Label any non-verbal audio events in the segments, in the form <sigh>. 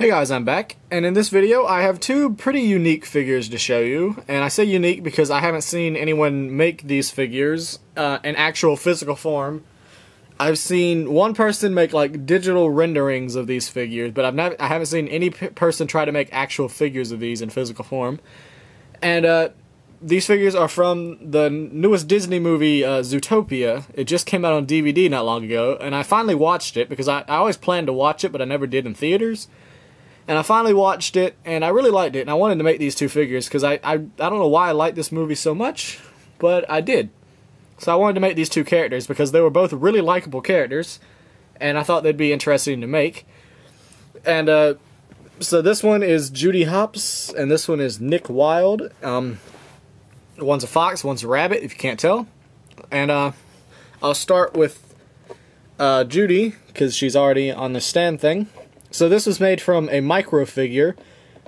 Hey guys, I'm back, and in this video I have two pretty unique figures to show you, and I say unique because I haven't seen anyone make these figures uh, in actual physical form. I've seen one person make like digital renderings of these figures, but I've not I haven't seen any person try to make actual figures of these in physical form. And uh, these figures are from the newest Disney movie, uh, Zootopia. It just came out on DVD not long ago, and I finally watched it because I, I always planned to watch it, but I never did in theaters. And I finally watched it, and I really liked it, and I wanted to make these two figures because I, I, I don't know why I like this movie so much, but I did. So I wanted to make these two characters because they were both really likable characters, and I thought they'd be interesting to make. And uh, so this one is Judy Hopps, and this one is Nick Wilde. Um, one's a fox, one's a rabbit, if you can't tell. And uh, I'll start with uh, Judy, because she's already on the stand thing. So this was made from a micro figure.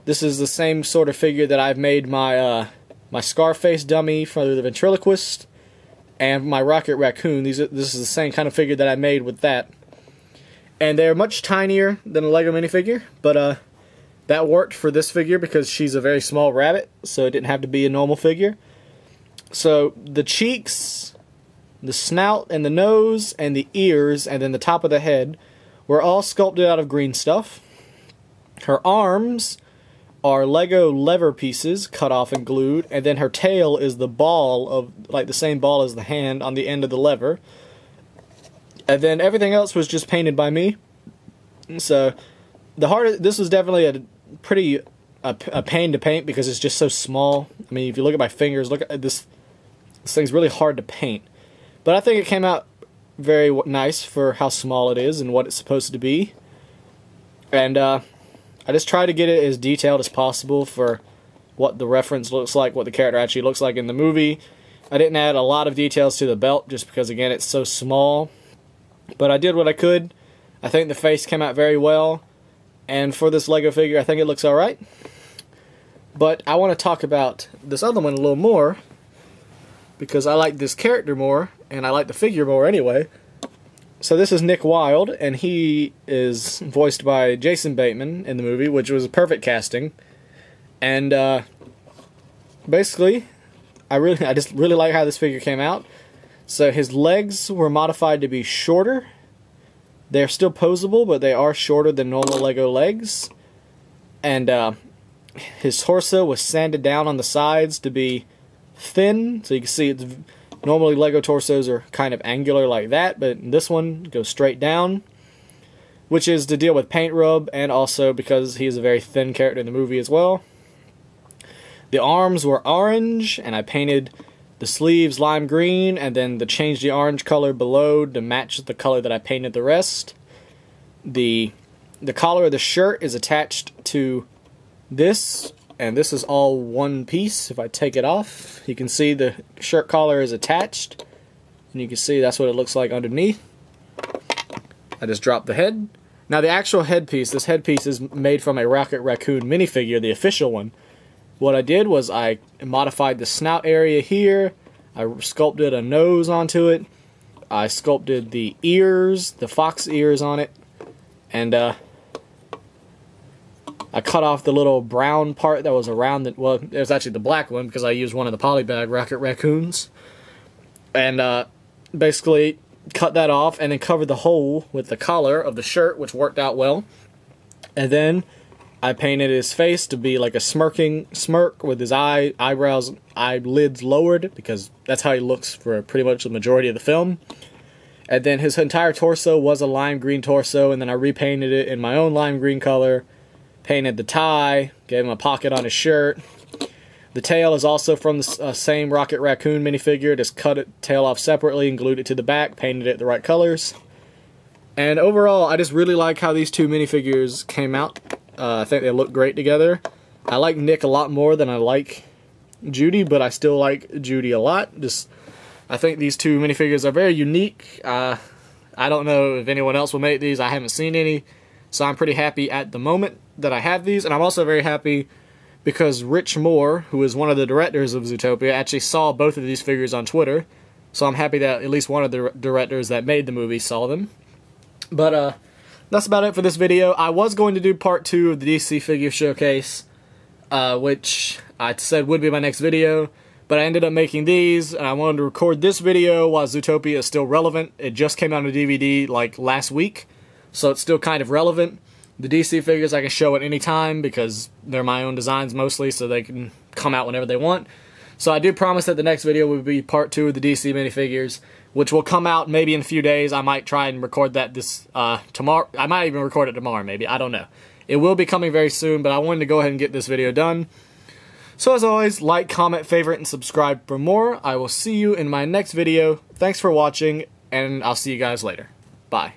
This is the same sort of figure that I've made my uh, my Scarface dummy for the ventriloquist and my Rocket Raccoon. These are, this is the same kind of figure that I made with that. And they're much tinier than a Lego minifigure, but uh, that worked for this figure because she's a very small rabbit, so it didn't have to be a normal figure. So the cheeks, the snout and the nose and the ears and then the top of the head were all sculpted out of green stuff. Her arms are Lego lever pieces cut off and glued, and then her tail is the ball of like the same ball as the hand on the end of the lever. And then everything else was just painted by me. So the hardest this was definitely a pretty a, a pain to paint because it's just so small. I mean, if you look at my fingers, look at this this thing's really hard to paint. But I think it came out very nice for how small it is and what it's supposed to be. And uh, I just try to get it as detailed as possible for what the reference looks like, what the character actually looks like in the movie. I didn't add a lot of details to the belt just because, again, it's so small. But I did what I could. I think the face came out very well. And for this Lego figure, I think it looks alright. But I want to talk about this other one a little more because I like this character more and I like the figure more anyway. So this is Nick Wilde, and he is voiced by Jason Bateman in the movie, which was a perfect casting. And uh, basically, I really, <laughs> I just really like how this figure came out. So his legs were modified to be shorter. They're still posable, but they are shorter than normal Lego legs. And uh, his torso was sanded down on the sides to be thin, so you can see it's normally Lego torsos are kind of angular like that, but this one goes straight down, which is to deal with paint rub and also because he is a very thin character in the movie as well. The arms were orange, and I painted the sleeves lime green, and then to change the orange color below to match the color that I painted the rest. The the collar of the shirt is attached to this and this is all one piece. If I take it off, you can see the shirt collar is attached, and you can see that's what it looks like underneath. I just dropped the head. Now the actual headpiece, this headpiece is made from a Rocket Raccoon minifigure, the official one. What I did was I modified the snout area here, I sculpted a nose onto it, I sculpted the ears, the fox ears on it, and uh, I cut off the little brown part that was around it. Well, it was actually the black one because I used one of the polybag Rocket Raccoons. And uh, basically cut that off and then covered the hole with the collar of the shirt, which worked out well. And then I painted his face to be like a smirking smirk with his eye eyebrows, eyelids lowered because that's how he looks for pretty much the majority of the film. And then his entire torso was a lime green torso, and then I repainted it in my own lime green color painted the tie, gave him a pocket on his shirt. The tail is also from the uh, same Rocket Raccoon minifigure, just cut it tail off separately and glued it to the back, painted it the right colors. And overall, I just really like how these two minifigures came out. Uh, I think they look great together. I like Nick a lot more than I like Judy, but I still like Judy a lot. Just, I think these two minifigures are very unique. Uh, I don't know if anyone else will make these. I haven't seen any. So I'm pretty happy at the moment that I have these, and I'm also very happy because Rich Moore, who is one of the directors of Zootopia, actually saw both of these figures on Twitter. So I'm happy that at least one of the directors that made the movie saw them. But uh, that's about it for this video. I was going to do part two of the DC figure showcase, uh, which I said would be my next video, but I ended up making these, and I wanted to record this video while Zootopia is still relevant. It just came out on DVD like last week, so it's still kind of relevant. The DC figures I can show at any time because they're my own designs mostly, so they can come out whenever they want. So I do promise that the next video will be part two of the DC minifigures, which will come out maybe in a few days. I might try and record that this uh, tomorrow. I might even record it tomorrow, maybe. I don't know. It will be coming very soon, but I wanted to go ahead and get this video done. So as always, like, comment, favorite, and subscribe for more. I will see you in my next video. Thanks for watching, and I'll see you guys later. Bye.